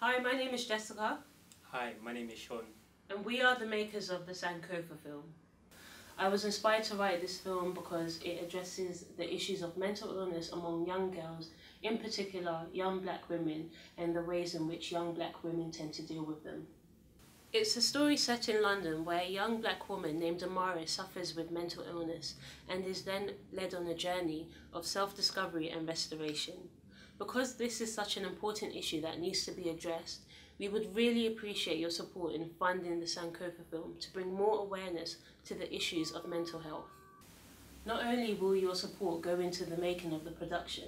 Hi, my name is Jessica. Hi, my name is Sean. And we are the makers of the Sankofa film. I was inspired to write this film because it addresses the issues of mental illness among young girls, in particular young black women, and the ways in which young black women tend to deal with them. It's a story set in London where a young black woman named Amara suffers with mental illness and is then led on a journey of self discovery and restoration. Because this is such an important issue that needs to be addressed, we would really appreciate your support in funding the Sankofa film to bring more awareness to the issues of mental health. Not only will your support go into the making of the production,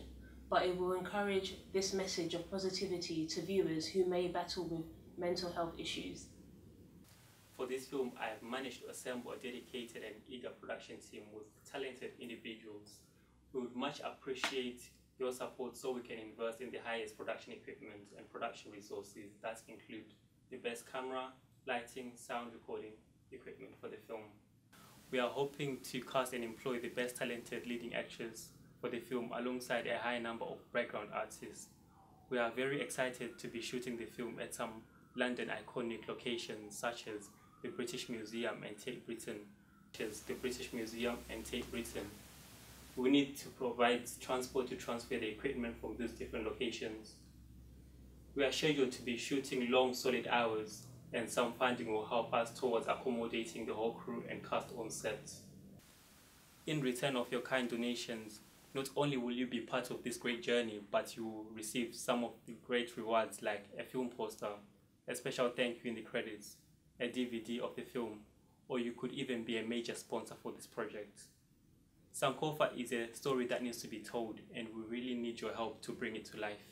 but it will encourage this message of positivity to viewers who may battle with mental health issues. For this film, I have managed to assemble a dedicated and eager production team with talented individuals. We would much appreciate your support so we can invest in the highest production equipment and production resources that include the best camera, lighting, sound recording equipment for the film. We are hoping to cast and employ the best talented leading actors for the film alongside a high number of background artists. We are very excited to be shooting the film at some London iconic locations such as the British Museum and Tate Britain, such as the British Museum and Tate Britain we need to provide transport to transfer the equipment from these different locations. We are scheduled to be shooting long solid hours and some funding will help us towards accommodating the whole crew and cast on set. In return of your kind donations, not only will you be part of this great journey, but you will receive some of the great rewards like a film poster, a special thank you in the credits, a DVD of the film, or you could even be a major sponsor for this project. Sankofa is a story that needs to be told and we really need your help to bring it to life.